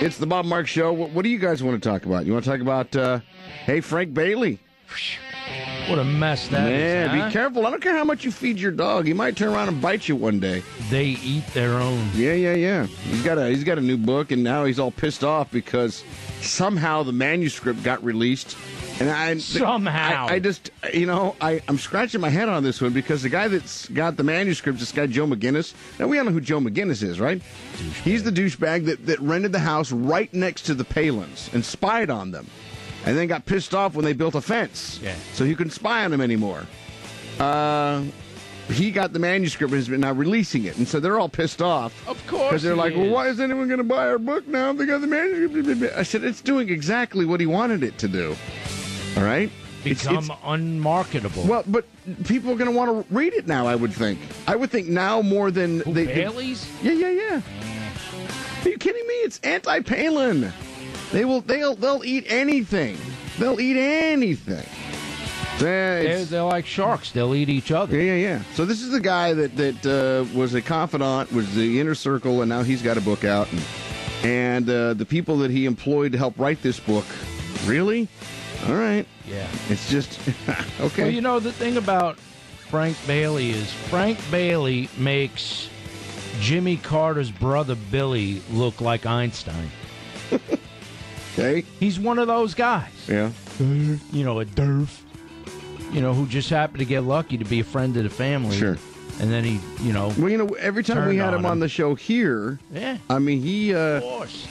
It's the Bob Mark Show. What, what do you guys want to talk about? You want to talk about, uh, hey, Frank Bailey? What a mess that is! Man, huh? be careful. I don't care how much you feed your dog. He might turn around and bite you one day. They eat their own. Yeah, yeah, yeah. He's got a he's got a new book, and now he's all pissed off because somehow the manuscript got released. And I Somehow. I, I just you know I I'm scratching my head on this one because the guy that's got the manuscript, this guy Joe McGinniss. Now we all know who Joe McGinniss is, right? He's the douchebag that that rented the house right next to the Palins and spied on them, and then got pissed off when they built a fence. Yeah. So he couldn't spy on them anymore. Uh, he got the manuscript and has been now releasing it, and so they're all pissed off. Of course because they're he like, "Well, why is anyone going to buy our book now? if They got the manuscript." I said, "It's doing exactly what he wanted it to do." All right, It's- Become it's- unmarketable. well, but people are going to want to read it now. I would think. I would think now more than Who, they. they- Bailey's? yeah, yeah, yeah. Are you kidding me? It's anti-Palin. They will. They'll. They'll eat anything. They'll eat anything. They're, they're like sharks. They'll eat each other. Yeah, yeah, yeah. So this is the guy that that uh, was a confidant, was the inner circle, and now he's got a book out. And, and uh, the people that he employed to help write this book, really? All right. Yeah. It's just okay. Well, you know, the thing about Frank Bailey is Frank Bailey makes Jimmy Carter's brother Billy look like Einstein. okay. He's one of those guys. Yeah. You know, a derf. You know, who just happened to get lucky to be a friend of the family. Sure. And then he, you know, Well, you know, every time we had him on on him. the show here, yeah, I mean, he uh,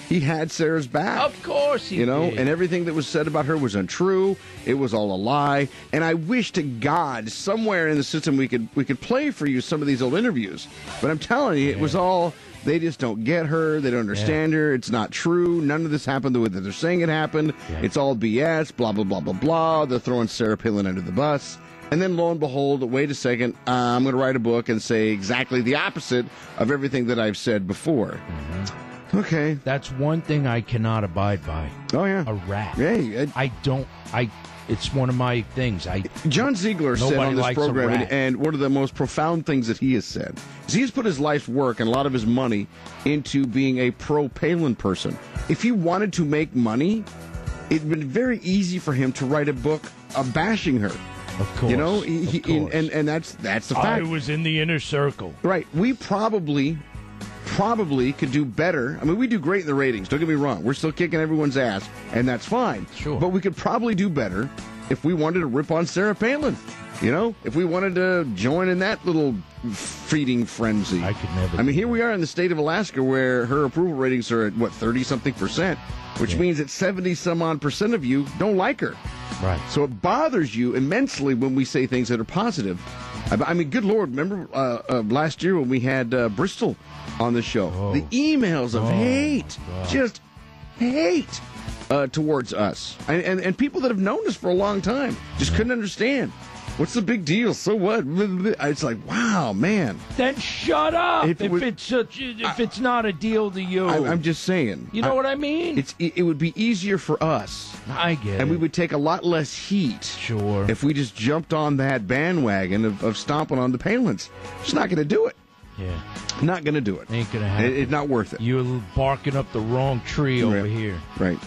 he had Sarah's back. Of course he you know, did. and everything that was said about her was untrue. It was all a lie. And I wish to God somewhere in the system we could we could play for you some of these old interviews. But I'm telling you, it was all they just don't get her. They don't understand her. It's not true. None of this happened the way that they're saying it happened. Yeah. It's all BS. Blah blah blah blah blah. They're throwing Sarah Palin under the bus. And then lo and behold, wait a second, uh, I'm going to write a book and say exactly the opposite of everything that I've said before. Mm-hmm. Okay. That's one thing I cannot abide by. Oh yeah. A rat. Hey, uh, I don't. I. It's one of my things. I. John Ziegler said on this program, and, and one of the most profound things that he has said is he's put his life's work and a lot of his money into being a pro Palin person. If he wanted to make money, it'd been very easy for him to write a book uh, bashing her. Of course. You know, he, he- course. and and that's that's the fact. I was in the inner circle. Right. We probably probably could do better. I mean, we do great in the ratings. Don't get me wrong. We're still kicking everyone's ass, and that's fine. Sure. But we could probably do better if we wanted to rip on Sarah Palin. You know, if we wanted to join in that little feeding frenzy. I could never I mean, do here we are in the state of Alaska where her approval ratings are at what thirty something percent, which Yeah. means that seventy some odd percent of you don't like her. Right. So it bothers you immensely when we say things that are positive. I, I mean, good Lord, remember uh, uh, last year when we had uh, Bristol on the show? Oh. The emails of Oh, hate, God. just hate uh, towards us. And, and, and people that have known us for a long time just couldn't understand. What's the big deal? So what? It's like, wow, man. Then shut up. If If, it was- it's such, if it's not a deal to you, I, I'm just saying. you know what I mean? It's it, it would be easier for us, I get and it. we would take a lot less heat. sure. if we just jumped on that bandwagon of, of stomping on the Palins. Just not going to do it. yeah, Not going to do it. ain't gonna happen. It- It's not worth it. You're barking up the wrong tree over here. Right.